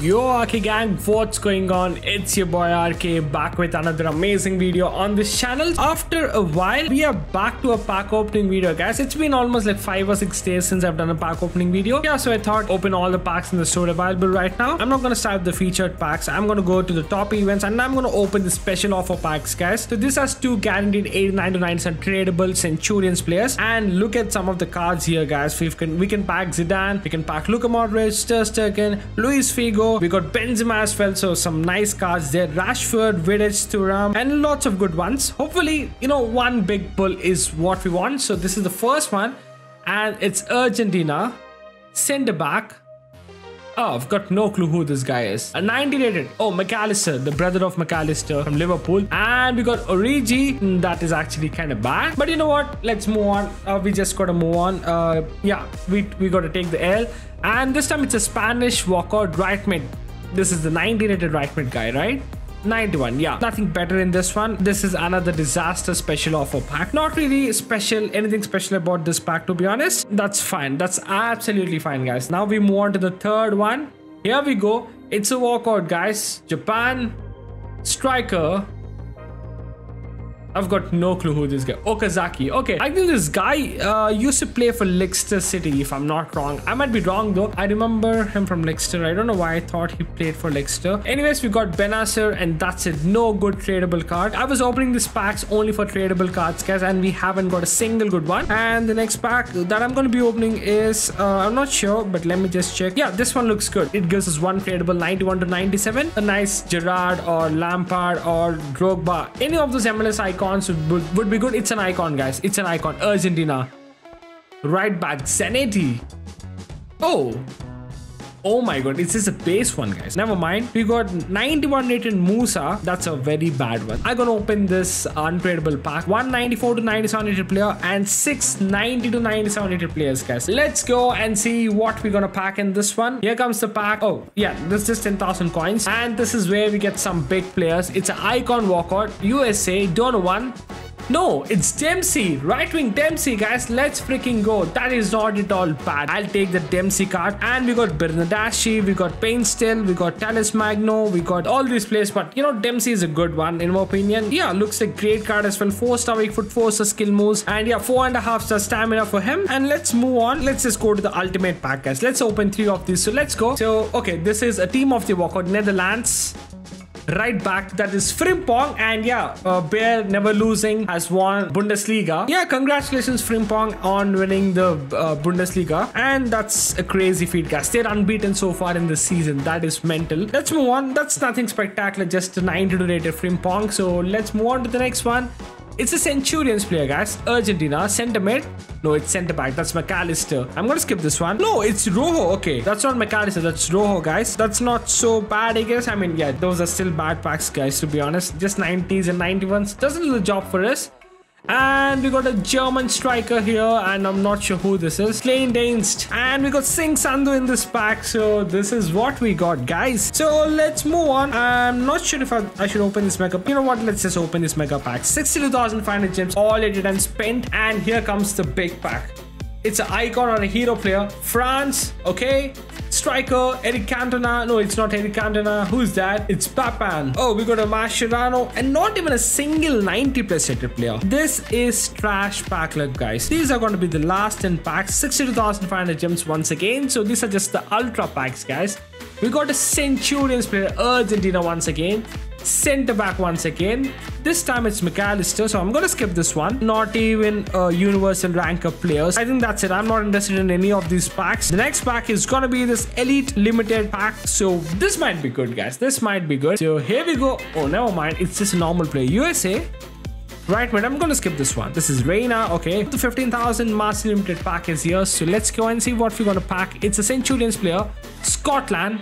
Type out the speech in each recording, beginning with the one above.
Yo RK gang, what's going on? It's your boy RK back with another amazing video on this channel. After a while, we are back to a pack opening video guys. It's been almost like 5 or 6 days since I've done a pack opening video. Yeah, so I thought open all the packs in the store available right now. I'm not gonna start the featured packs. I'm gonna go to the top events and I'm gonna open the special offer packs guys. So this has two guaranteed 89 to 90 tradable Centurions players. And look at some of the cards here guys. We can, we can pack Zidane, we can pack Luka Modric, Ter Luis Figo, we got Benzema as well, so some nice cards there. Rashford, Vidic, Thuram, and lots of good ones. Hopefully, you know, one big pull is what we want. So this is the first one, and it's Argentina, Centre back. Oh, I've got no clue who this guy is. A 90 rated. Oh, McAllister, the brother of McAllister from Liverpool. And we got Origi. Mm, That is actually kind of bad. But you know what? Let's move on. Uh, we just got to move on. Uh, yeah, we, we got to take the L. And this time it's a Spanish walkout right mid. This is the 90 rated right mid guy, right? 91 yeah. Nothing better in this one. This is another disaster special offer pack. Not really special anything special about this pack to be honest. That's fine. That's absolutely fine guys. Now we move on to the third one. Here we go. It's a walkout guys. Japan striker I've got no clue who this guy. Okazaki. Okay, I think this guy uh, used to play for Leicester City, if I'm not wrong. I might be wrong though. I remember him from Leicester. I don't know why I thought he played for Leicester. Anyways, we got Bennacer, and that's it. No good tradable card. I was opening these packs only for tradable cards, guys, and we haven't got a single good one. And the next pack that I'm going to be opening is uh, I'm not sure, but let me just check. Yeah, this one looks good. It gives us one tradable 91 to 97. A nice Gerrard or Lampard or Drogba. Any of those MLS icons would, would be good. It's an icon, guys. It's an icon. Argentina. Right back. Zanetti. Oh. Oh my god, this is a base one, guys. Never mind. We got 91 rated Musa. That's a very bad one. I'm gonna open this untradable pack. 194 to 97 rated player and 690 to 97 rated players, guys. Let's go and see what we're gonna pack in this one. Here comes the pack. Oh, yeah, this is 10,000 coins. And this is where we get some big players. It's an icon walkout. USA, Donovan. No, it's Dempsey, right wing Dempsey, guys. Let's freaking go. That is not at all bad. I'll take the Dempsey card. And we got Bernardeschi, we got Paintsil, we got Talles Magno, we got all these players. But you know, Dempsey is a good one in my opinion. Yeah, looks like great card as well. Four star weak foot, four star skill moves, and yeah, four and a half star stamina for him. And let's move on. Let's just go to the ultimate pack, guys. Let's open three of these. So let's go. So okay, this is a team of the walkout Netherlands right back. That is Frimpong and yeah uh, Bayer Leverkusen has won Bundesliga. Yeah congratulations Frimpong on winning the uh, Bundesliga. And that's a crazy feat guys. They're unbeaten so far in the season. That is mental. Let's move on. That's nothing spectacular just a 92 rated Frimpong so let's move on to the next one it's a Centurions player, guys. Argentina. Center mid. No, it's center back. That's McAllister. I'm gonna skip this one. No, it's Rojo. Okay, that's not McAllister. That's Rojo, guys. That's not so bad, I guess. I mean, yeah, those are still bad packs, guys, to be honest. Just 90s and 91s. Doesn't do the job for us. And we got a German striker here, and I'm not sure who this is. Kleindienst. And we got Singh Sandhu in this pack, so this is what we got, guys. So let's move on. I'm not sure if I, I should open this mega. You know what? Let's just open this mega pack. 62,500 gems, all added and spent. And here comes the big pack. It's an icon or a hero player. France, okay. Striker, Eric Cantona. No, it's not Eric Cantona. Who's that? It's Papin. Oh, we got a Mascherano and not even a single 90 plus rated player. This is trash pack luck, guys. These are going to be the last 10 packs. 62,500 gems once again. So these are just the ultra packs, guys. We got a Centurions player, Argentina once again. Center back once again. This time it's McAllister, so I'm gonna skip this one. Not even uh, universal rank of players. I think that's it. I'm not interested in any of these packs. The next pack is gonna be this elite limited pack. So this might be good, guys. This might be good. So here we go. Oh, never mind. It's just a normal player. USA. Right, but I'm gonna skip this one. This is Reyna, okay. The 15,000 mass limited pack is here. So let's go and see what we're gonna pack. It's a Centurions player. Scotland.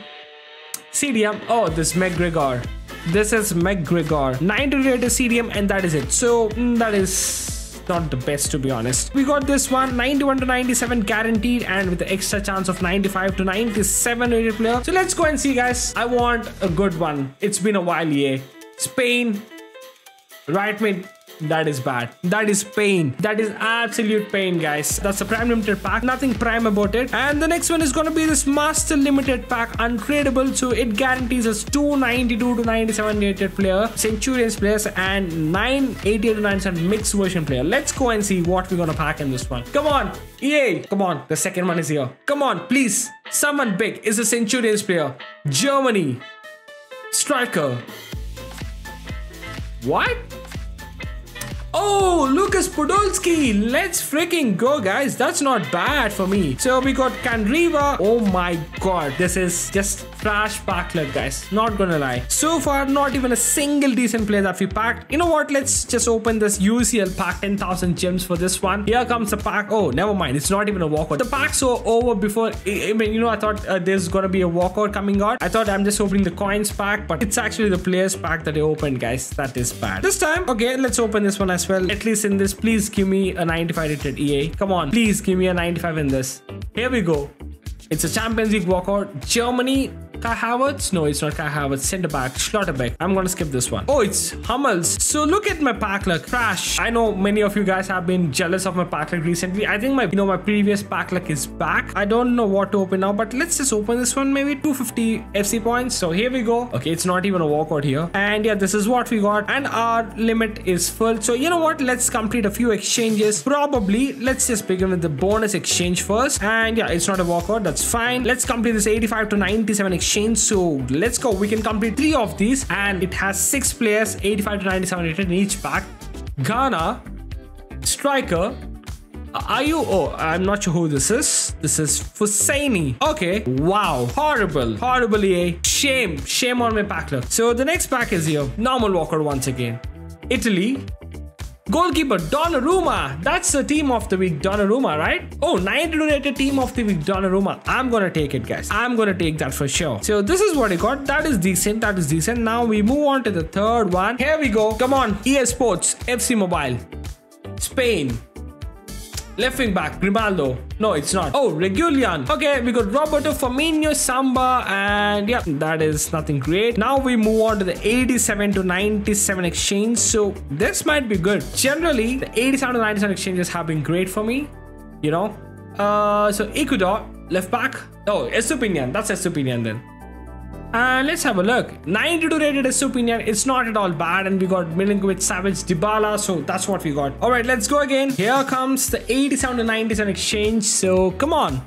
CDM. Oh, this McGregor. This is McGregor. 90 rated CDM and that is it. So mm, that is not the best to be honest. We got this one 91 to 97 guaranteed and with the extra chance of 95 to 97 rated player. So let's go and see guys. I want a good one. It's been a while, yeah. Spain, right mid That is bad. That is pain. That is absolute pain, guys. That's a prime limited pack. Nothing prime about it. And the next one is gonna be this master limited pack, untradeable. So it guarantees us 292 to 97 rated player, Centurions players, and 988 to 97 mixed version player. Let's go and see what we're gonna pack in this one. Come on, Yay. Come on. The second one is here. Come on, please. Someone big is a Centurions player. Germany. Striker. What? Oh, Lucas Podolski. Let's freaking go, guys. That's not bad for me. So we got Candreva. Oh my god. This is just trash packlet, guys. Not gonna lie. So far, not even a single decent player that we packed. You know what? Let's just open this UCL pack 10,000 gems for this one. Here comes the pack. Oh, never mind. It's not even a walkout. The pack's so over before. I mean, you know, I thought uh, there's gonna be a walkout coming out. I thought I'm just opening the coins pack, but it's actually the players pack that I opened, guys. That is bad. This time, okay, let's open this one as well. At least in this, please give me a 95 rated EA. Come on, please give me a 95 in this. Here we go. It's a Champions League walkout. Germany Kai Havertz? No, it's not Kai Havertz. Center back, Schlotterbeck. I'm gonna skip this one. Oh, it's Hummels. So look at my pack luck. Crash. I know many of you guys have been jealous of my pack luck recently. I think my, you know, my previous pack luck is back. I don't know what to open now, but let's just open this one. Maybe 250 FC points. So here we go. Okay, it's not even a walkout here. And yeah, this is what we got. And our limit is full. So you know what? Let's complete a few exchanges. Probably, let's just begin with the bonus exchange first. And yeah, it's not a walkout. That's fine. Let's complete this 85 to 97 exchange exchange. So let's go. We can complete three of these and it has six players, 85 to 97 rated in each pack. Ghana, striker, are you? Oh, I'm not sure who this is. This is Fusaini. Okay. Wow. Horrible. Horrible EA. Shame. Shame on my pack luck. So the next pack is here. Normal Walker once again. Italy. Goalkeeper Donnarumma. That's the team of the week, Donnarumma, right? Oh, 92 rated team of the week, Donnarumma. I'm gonna take it, guys. I'm gonna take that for sure. So this is what I got. That is decent. That is decent. Now we move on to the third one. Here we go. Come on, EA Sports, FC Mobile, Spain. Left wing back, Grimaldo. No, it's not. Oh, Reguilon. Okay, we got Roberto Firmino, Samba, and yeah, that is nothing great. Now we move on to the 87 to 97 exchange. So this might be good. Generally, the 87 to 97 exchanges have been great for me. You know. Uh, so Ecuador, left back. Oh, Estupiñán. That's Estupiñán then. And let's have a look. 92 rated Estupiñán. It's not at all bad. And we got Milinkovic, Savic, Dybala. So that's what we got. All right, let's go again. Here comes the 87 to 97 exchange. So come on.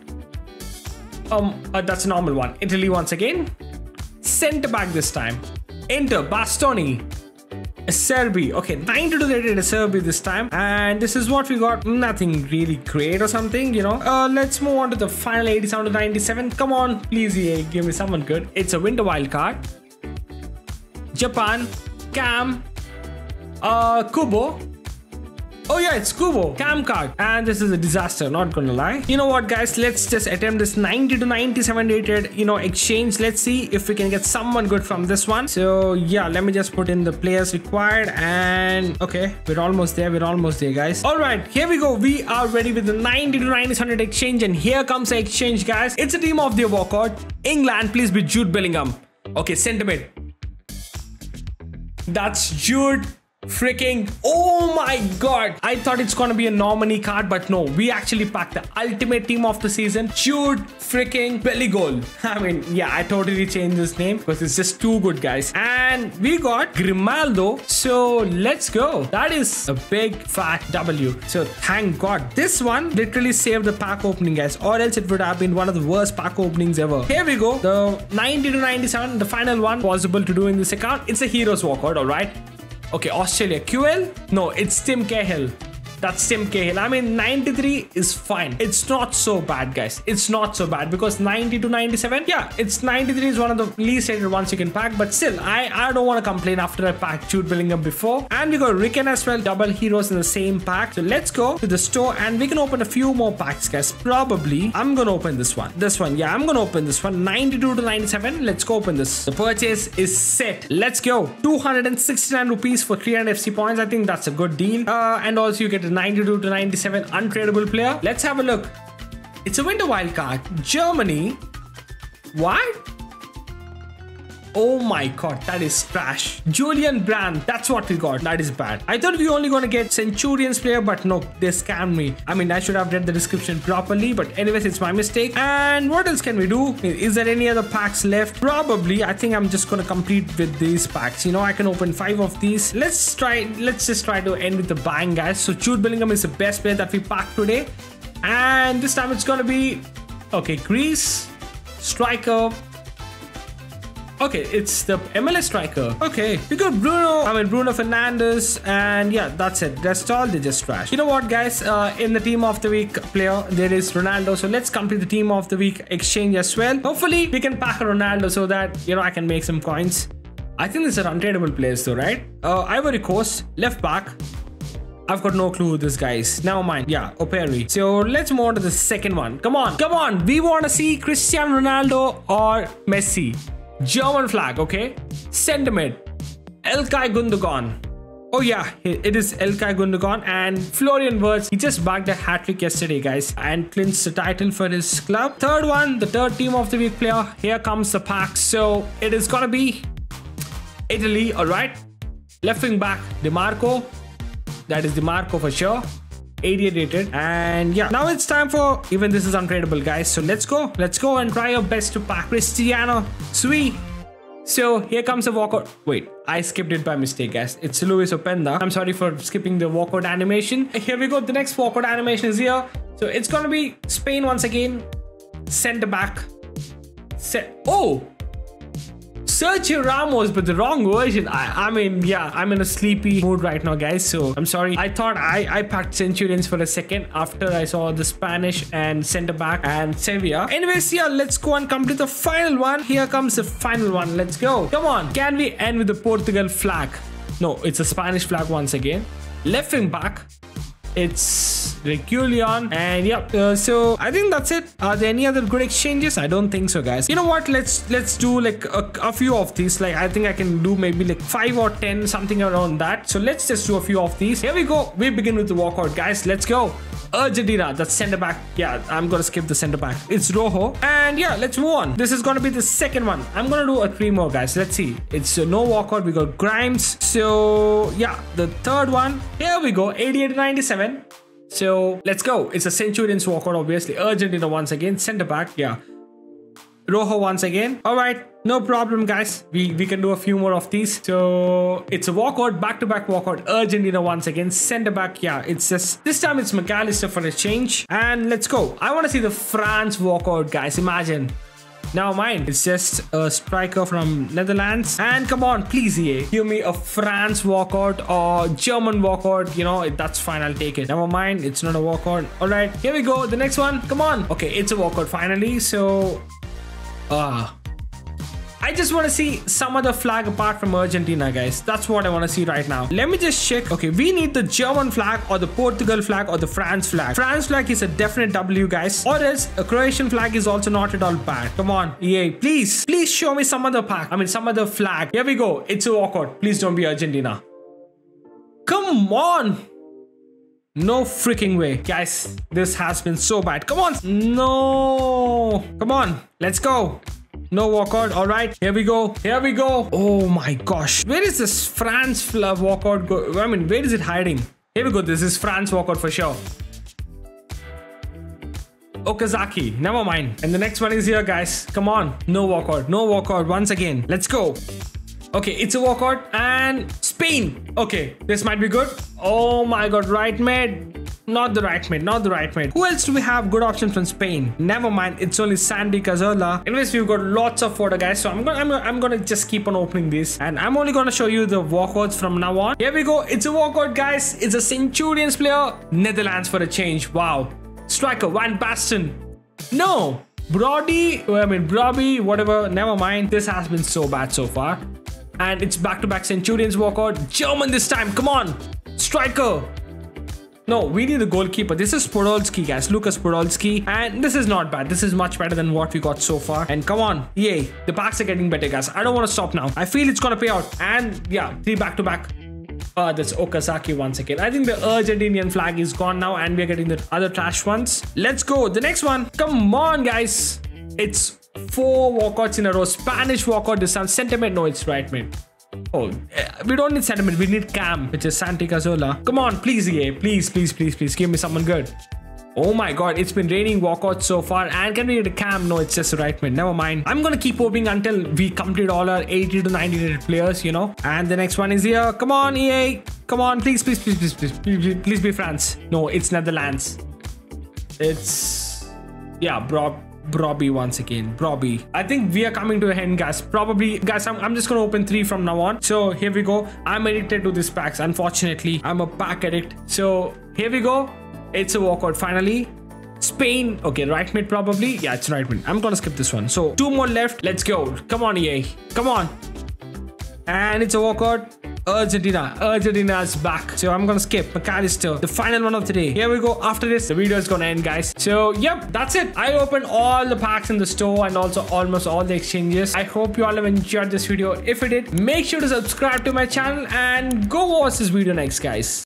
Um, uh, that's a normal one. Italy once again. Centre back this time. Enter Bastoni. Acerbi. Okay, 92 rated Acerbi this time. And this is what we got. Nothing really great or something, you know. Uh, let's move on to the final 87 to 97. Come on, please EA, give me someone good. It's a winter wild card. Japan. Cam. Uh, Kubo. Oh yeah, it's Kubo, cam card. And this is a disaster, not gonna lie. You know what guys, let's just attempt this 90 to 97 rated, you know, exchange. Let's see if we can get someone good from this one. So yeah, let me just put in the players required and okay, we're almost there, we're almost there guys. All right, here we go. We are ready with the 90 to 97 exchange and here comes the exchange guys. It's a team of the walkout. England, please be Jude Bellingham. Okay, sentiment. That's Jude freaking oh my god. I thought it's gonna be a nominee card but no. We actually packed the ultimate team of the season. Jude freaking Bellingham i mean yeah i totally changed his name because it's just too good guys. And we got grimaldo. So let's go. That is a big fat w. So thank god. This one literally saved the pack opening guys. Or else it would have been one of the worst pack openings ever. Here we go. The 90 to 97 the final one possible to do in this account. It's a hero's walkout all right Okay, Australia. Kewell? No, it's Tim Cahill. That's Tim Cahill. I mean, 93 is fine. It's not so bad, guys. It's not so bad because 90 to 97, yeah, it's 93 is one of the least rated ones you can pack. But still, I, I don't want to complain after I packed Jude Bellingham before. And we got Ricken as well, double heroes in the same pack. So let's go to the store and we can open a few more packs, guys. Probably, I'm gonna open this one. This one, yeah, I'm gonna open this one. 92 to 97. Let's go open this. The purchase is set. Let's go. 269 rupees for 300 FC points. I think that's a good deal. Uh, and also you get 92 to 97 untradeable player. Let's have a look. It's a winter wild card. Germany. What? Oh my god, that is trash. Julian Brandt, that's what we got. That is bad. I thought we only gonna get Centurions player, but no, they scammed me. I mean, I should have read the description properly, but anyways, it's my mistake. And what else can we do? Is there any other packs left? Probably. I think I'm just gonna complete with these packs. You know, I can open five of these. Let's try, let's just try to end with the bang, guys. So Jude Bellingham is the best player that we packed today. And this time it's gonna be, okay, Greece, striker, Okay, it's the MLS striker. Okay, we got Bruno, I mean Bruno Fernandes, and yeah, that's it. That's all. They just trash. You know what, guys? Uh, in the team of the week player, there is Ronaldo. So let's complete the team of the week exchange as well. Hopefully, we can pack a Ronaldo so that you know I can make some coins. I think these are untradeable players though, right? Uh, Ivory Coast, left back. I've got no clue who this guy is. Never mind. Yeah, Operi. So let's move on to the second one. Come on, come on. We want to see Cristiano Ronaldo or Messi. German flag, okay? Sentiment. Ilkay Gundogan. Oh yeah, it is Ilkay Gundogan and Florian Wirtz. He just bagged a hat-trick yesterday, guys, and clinched the title for his club. Third one, the third team of the week player. Here comes the pack. So it is gonna be Italy, all right? Left wing back, DiMarco. That is DiMarco for sure. 88 rated and yeah now it's time for even this is untradeable guys so let's go let's go and try our best to pack cristiano sweet so here comes the walkout. Wait, I skipped it by mistake, guys. It's Loïs Openda. I'm sorry for skipping the walkout animation. Here we go. The next walkout animation is here. So it's gonna be Spain once again. Center back. Set. Oh, Sergio Ramos, but the wrong version. I, I mean, yeah, I'm in a sleepy mood right now, guys. So I'm sorry. I thought I, I packed Centurions for a second after I saw the Spanish and center back and Sevilla. Anyways, yeah, let's go and complete the final one. Here comes the final one. Let's go. Come on. Can we end with the Portugal flag? No, it's a Spanish flag once again. Left wing back. It's Reguilon. And yep, uh, so I think that's it. Are there any other good exchanges? I don't think so, guys. You know what? Let's let's do like a, a few of these. Like I think I can do maybe like five or ten, something around that. So let's just do a few of these. Here we go. We begin with the walkout, guys. Let's go. Argentina, that's center back. Yeah, I'm gonna skip the center back. It's Rojo. And yeah, let's move on. This is gonna be the second one. I'm gonna do a three more, guys. Let's see. It's uh, no walkout. We got Grimes. So yeah, the third one. Here we go. 88 97. So let's go. It's a Centurions walkout, obviously. Argentina once again. Center back. Yeah. Rojo once again. All right, no problem, guys. We we can do a few more of these. So it's a walkout, back-to-back walkout. Argentina once again. Center back, yeah. It's just this time it's McAllister for a change. And let's go. I want to see the France walkout, guys. Imagine. Now mine, it's just a striker from Netherlands. And come on, please EA, give me a France walkout or German walkout. You know, that's fine, I'll take it. Never mind, it's not a walkout. All right, here we go. The next one, come on. Okay, it's a walkout finally. So Ah. I just want to see some other flag apart from Argentina, guys. That's what I want to see right now. Let me just check. Okay, we need the German flag or the Portugal flag or the France flag. France flag is a definite W, guys. Or else a Croatian flag is also not at all bad. Come on, EA. Please, please show me some other pack. I mean, some other flag. Here we go. It's a walkout. Please don't be Argentina. Come on. No freaking way. Guys, this has been so bad. Come on. No. Come on. Let's go. No walkout. All right, here we go. Here we go. Oh my gosh. Where is this France walkout go? I mean, where is it hiding? Here we go. This is France walkout for sure. Okazaki. Never mind. And the next one is here, guys. Come on. No walkout. No walkout. Once again. Let's go. Okay, it's a walkout and Spain. Okay, this might be good. Oh my god, right mid. Not the right mid, not the right mid. Who else do we have good options from Spain? Never mind, it's only Santi Cazorla. Anyways, we've got lots of photo guys, so I'm gonna, I'm, I'm gonna just keep on opening this, and I'm only gonna show you the walkouts from now on. Here we go. It's a walkout, guys. It's a Centurions player. Netherlands for a change. Wow. Striker Van Basten. No. Brody, I mean Brobbey, whatever. Never mind. This has been so bad so far and it's back-to-back Centurions walkout. German this time, come on! Striker! No, we need the goalkeeper. This is Podolski, guys. Lucas Podolski. And this is not bad. This is much better than what we got so far. And come on. Yay. The packs are getting better, guys. I don't want to stop now. I feel it's going to pay out. And yeah, three back-to-back. Uh, that's Okazaki once again. I think the Argentinian flag is gone now and we're getting the other trash ones. Let's go. The next one. Come on, guys. It's Four walkouts in a row. Spanish walkout this time. Sentiment, no, it's right mid. Oh, eh, we don't need sentiment. We need Cam, which is Santi Cazorla. Come on, please, EA. Please, please, please, please. Give me someone good. Oh my god, it's been raining walkouts so far. And can we get a cam? No, it's just a right mid. Never mind. I'm gonna keep hoping until we complete all our 80 to 90 rated players, you know. And the next one is here. Come on, EA. Come on, please, please, please, please, please, please, please be France. No, it's Netherlands. It's yeah, bro. Brobbey once again. Brobbey. I think we are coming to a end, guys. Probably, guys, I'm, I'm just gonna open three from now on. So here we go. I'm addicted to these packs. Unfortunately, I'm a pack addict. So here we go. It's a walkout finally. Spain. Okay, right mid probably. Yeah, it's right mid. I'm gonna skip this one. So two more left. Let's go. Come on, EA. Come on. And it's a walkout. Argentina. Argentina's back. So I'm gonna skip Mac Allister. The final one of the day. Here we go. After this, the video is gonna end, guys. So yep, that's it. I opened all the packs in the store and also almost all the exchanges. I hope you all have enjoyed this video. If you did, make sure to subscribe to my channel and go watch this video next, guys.